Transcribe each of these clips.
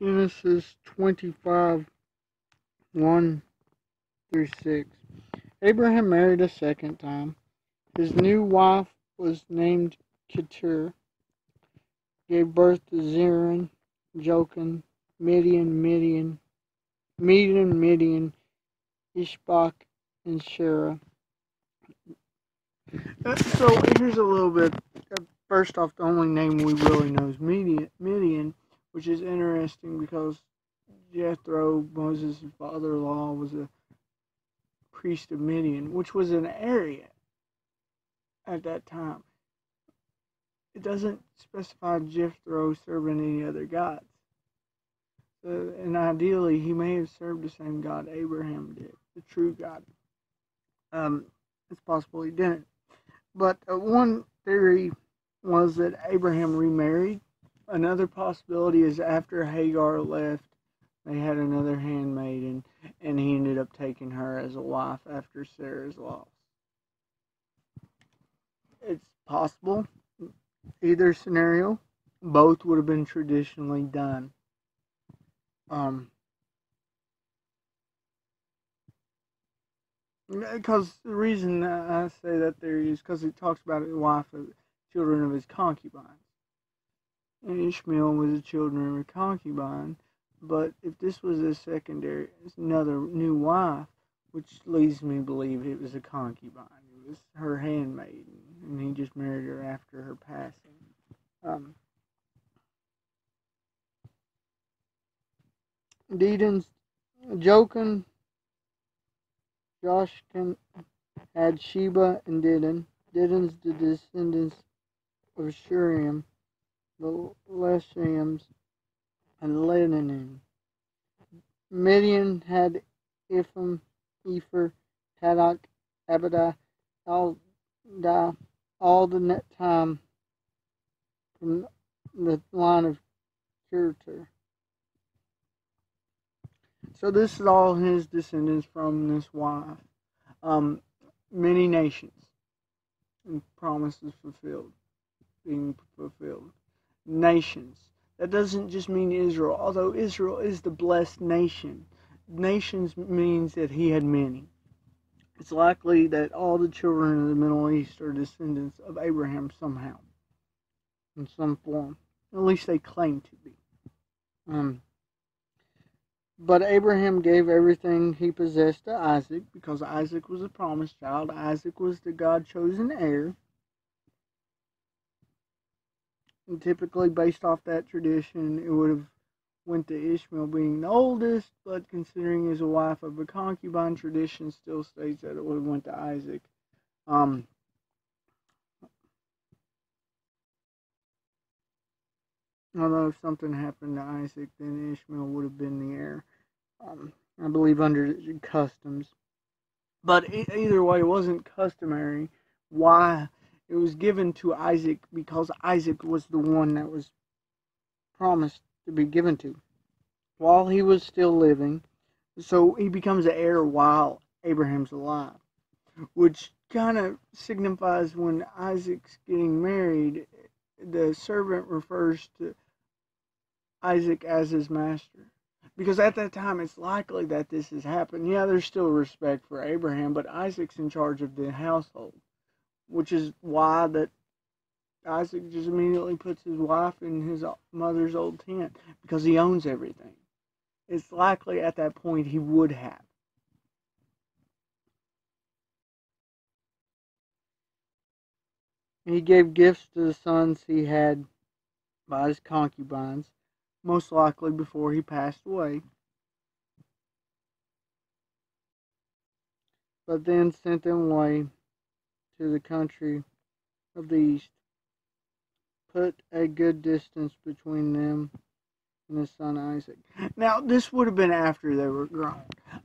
Genesis 25 1 through 6. Abraham married a second time. His new wife was named Keturah, gave birth to Zeran, Jokshan, Midian, Midian, Midian, Midian, Ishbak, and Shera. Uh, So here's a little bit. uh, First off, the only name we really know is Midian, Midian which is interesting because Jethro, Moses' father-in-law, was a priest of Midian, which was an area at that time. It doesn't specify Jethro serving any other gods. So, and ideally, he may have served the same God Abraham did, the true God. Um, it's possible he didn't. But uh, one theory was that Abraham remarried. Another possibility is after Hagar left, they had another handmaiden, and he ended up taking her as a wife after Sarah's loss. It's possible. Either scenario, both would have been traditionally done. Um, because the reason I say that there is because it talks about the wife of children of his concubines. And Ishmael was the children of a concubine, but if this was a secondary, it's another new wife, which leads me to believe it was a concubine. It was her handmaiden, and he just married her after her passing. Um, Deedon's Jokshan, Joshkin had Sheba and Dedan. Dedan's the descendants of Shurim, the Leshams, and Lebanon. Midian had Ephraim, Epher, Haddock, Abidah, Alda, all the net time from the line of Kirter. So this is all his descendants from this wife. Um, many nations and promises fulfilled, being fulfilled. Nations. That doesn't just mean Israel, although Israel is the blessed nation. Nations means that he had many. It's likely that all the children of the Middle East are descendants of Abraham somehow, in some form. At least they claim to be. Um, but Abraham gave everything he possessed to Isaac because Isaac was a promised child. Isaac was the God chosen heir. And typically, based off that tradition, it would have went to Ishmael being the oldest, but considering he was a wife of a concubine, tradition still states that it would have went to Isaac. Um, although if something happened to Isaac, then Ishmael would have been the heir. Um, I believe under customs. But e- either way, it wasn't customary. Why it was given to Isaac because Isaac was the one that was promised to be given to while he was still living. So he becomes an heir while Abraham's alive, which kind of signifies when Isaac's getting married, the servant refers to Isaac as his master. Because at that time, it's likely that this has happened. Yeah, there's still respect for Abraham, but Isaac's in charge of the household, which is why that Isaac just immediately puts his wife in his mother's old tent because he owns everything. It's likely at that point he would have. He gave gifts to the sons he had by his concubines, most likely before he passed away. But then sent them away to the country of the east, put a good distance between them and his son Isaac. Now, this would have been after they were grown.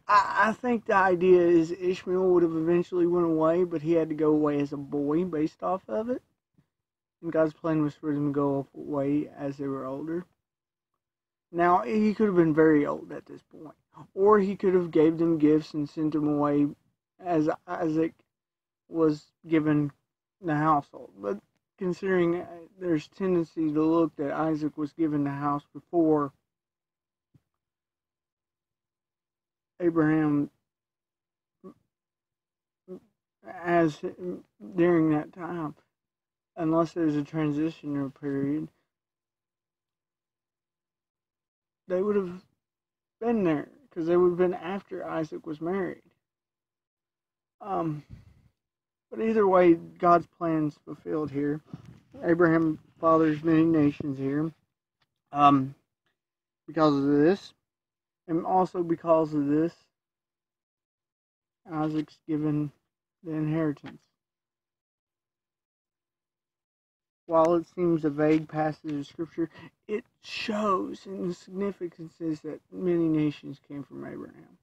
I, I think the idea is Ishmael would have eventually went away, but he had to go away as a boy based off of it. And God's plan was for him to go away as they were older. Now, he could have been very old at this point. Or he could have gave them gifts and sent them away as Isaac was given the household. But considering there's tendency to look that Isaac was given the house before Abraham as during that time, unless there's a transitional period, they would have been there because they would have been after Isaac was married. Um, but either way, God's plan's fulfilled here. Abraham fathers many nations here. Um, because of this, and also because of this, Isaac's given the inheritance. While it seems a vague passage of scripture, it shows in the significances that many nations came from Abraham.